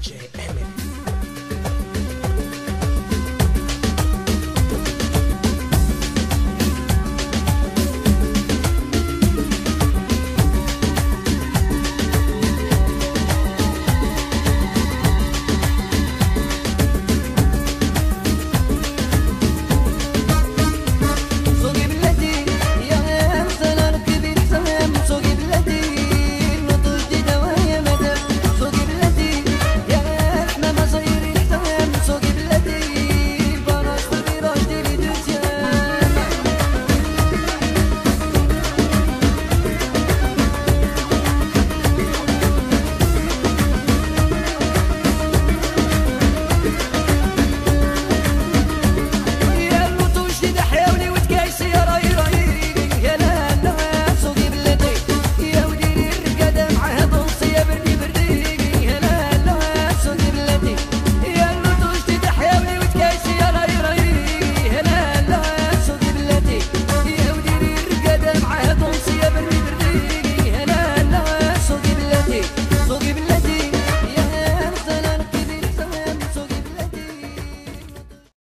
DJ Eminem.